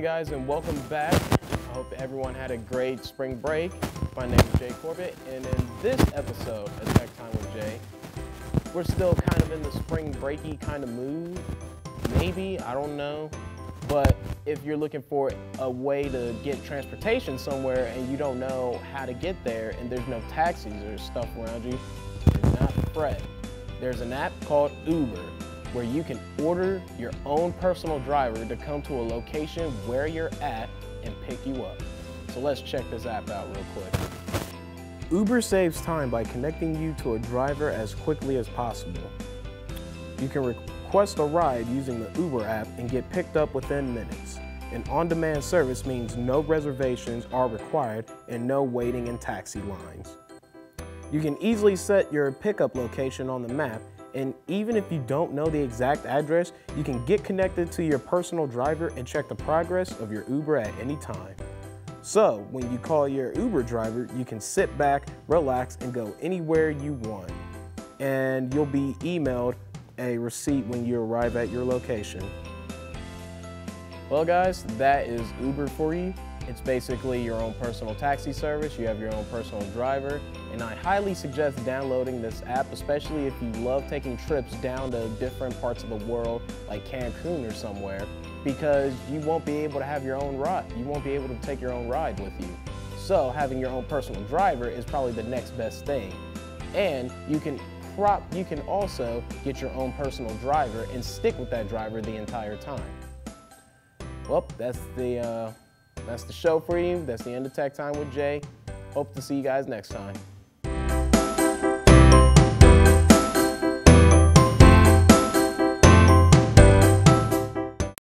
guys, and welcome back. I hope everyone had a great spring break. My name is Jay Corbett, and in this episode of Tech Time with Jay, we're still kind of in the spring breaky kind of mood. Maybe, I don't know. But if you're looking for a way to get transportation somewhere and you don't know how to get there and there's no taxis or stuff around you, do not fret. There's an app called Uber where you can order your own personal driver to come to a location where you're at and pick you up. So let's check this app out real quick. Uber saves time by connecting you to a driver as quickly as possible. You can request a ride using the Uber app and get picked up within minutes. An on-demand service means no reservations are required and no waiting in taxi lines. You can easily set your pickup location on the map and even if you don't know the exact address, you can get connected to your personal driver and check the progress of your Uber at any time. So when you call your Uber driver, you can sit back, relax, and go anywhere you want. And you'll be emailed a receipt when you arrive at your location. Well guys, that is Uber for you. It's basically your own personal taxi service. You have your own personal driver. And I highly suggest downloading this app, especially if you love taking trips down to different parts of the world, like Cancun or somewhere, because you won't be able to have your own ride. You won't be able to take your own ride with you. So having your own personal driver is probably the next best thing. And you can prop, you can also get your own personal driver and stick with that driver the entire time. Well, that's the uh, that's the show for you. That's the end of Tech Time with Jay. Hope to see you guys next time.